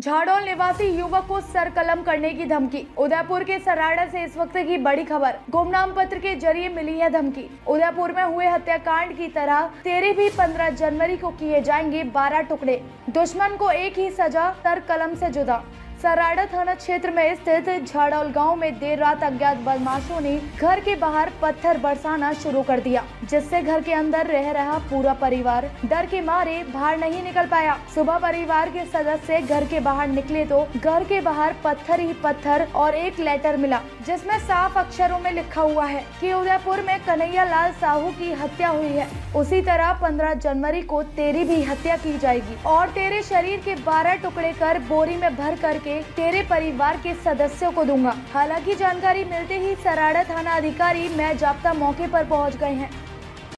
झाड़ोल निवासी युवक को सर कलम करने की धमकी। उदयपुर के सराड़ा से इस वक्त की बड़ी खबर। गुमनाम पत्र के ज़रिए मिली है धमकी। उदयपुर में हुए हत्याकांड की तरह तेरे भी 15 जनवरी को किए जाएँगे 12 टुकड़े। दुश्मन को एक ही सजा सर कलम से जुदा। सराड़ा थाना क्षेत्र में स्थित झाड़ौल गाँव में देर रात अज्ञात बदमाशों ने घर के बाहर पत्थर बरसाना शुरू कर दिया, जिससे घर के अंदर रह रहा पूरा परिवार डर के मारे बाहर नहीं निकल पाया। सुबह परिवार के सदस्य घर के बाहर निकले तो घर के बाहर पत्थर ही पत्थर और एक लेटर मिला, जिसमें साफ़ अक्षरों में लिखा हुआ है कि उदयपुर में कन्हैया लाल साहू की हत्या हुई है। उसी तरह 15 जनवरी को तेरी भी हत्या की जाएगी और तेरे शरीर के 12 टुकड़े कर बोरी में भर करके के तेरे परिवार के सदस्यों को दूँगा। हालाँकि जानकारी मिलते ही सराड़ा थाना अधिकारी मैं जाप्ता मौके पर पहुँच गए हैं।